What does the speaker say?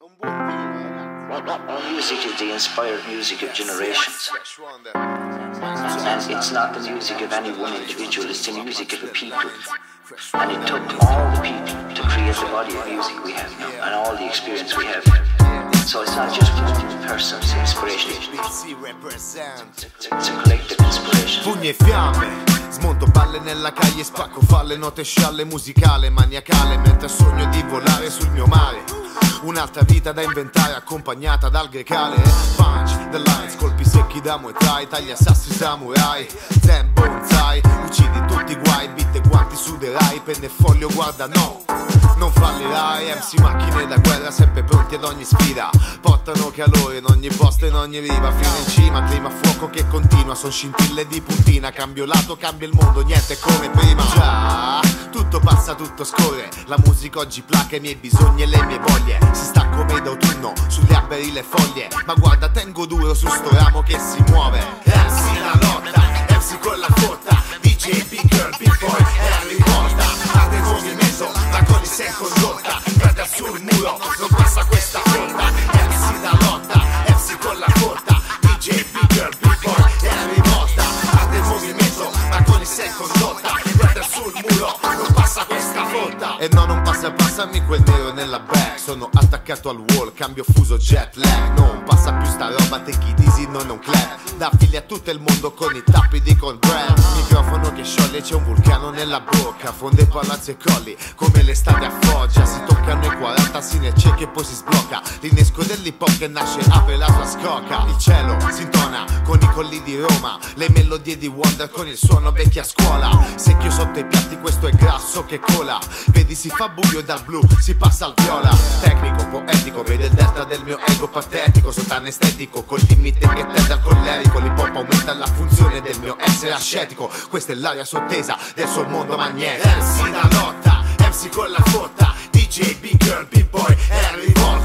Our music is the inspired music of generations. And it's not the music of any one individual, it's the music of a people. And it took all the people to create the body of music we have now and all the experience we have. So it's not just one person's inspiration, it's a collective inspiration. Pugni e fiamme Smonto palle nella calle, spacco falle, note scialle, musicale, maniacale, mentre sogno di volare sul mio mare. Un'altra vita da inventare, accompagnata dal grecale. Punch, the lines, colpi secchi da Muay Thai, taglia sassi samurai. Zen bonsai, uccidi tutti i guai, bitte guanti suderai, penne e foglio, guarda no. Non fallirai, MC macchine da guerra sempre pronti ad ogni sfida Portano calore in ogni posto in ogni riva Fino in cima, clima fuoco che continua Son scintille di puntina, cambio lato, cambia il mondo Niente come prima passa, tutto scorre. La musica oggi placa i miei bisogni e le mie voglie. Si sta come d'autunno, sugli alberi le foglie. Ma guarda, tengo duro su sto ramo che si muove E no, non passa, passami quel nero nella back Sono attaccato al wall, cambio fuso jet lag. Non passa più sta roba, take it easy, non è un clap Da figli a tutto il mondo con i tappi di control Microfono che scioglie, c'è un vulcano nella bocca. Fonde palazzi e colli, come l'estate a Foggia. Si toccano i 40, si ne c'è che poi si sblocca. L'innesco dell'hip hop che nasce, apre la sua scocca. Il cielo si intona con i colli di Roma Le melodie di Wonder con il suono vecchia scuola. Secchio sotto i piatti, questo è grasso che cola. Vedi si fa buio dal blu si passa al viola. Tecnico, poetico, vede il delta del mio ego patetico. Sottano estetico, col limite che tende al collerico. L'hip hop aumenta la funzione del mio essere ascetico questa è l'aria sottesa del suo mondo magnetico MC da lotta, MC con la fotta DJ Big Girl, Big Boy, Harry Potter.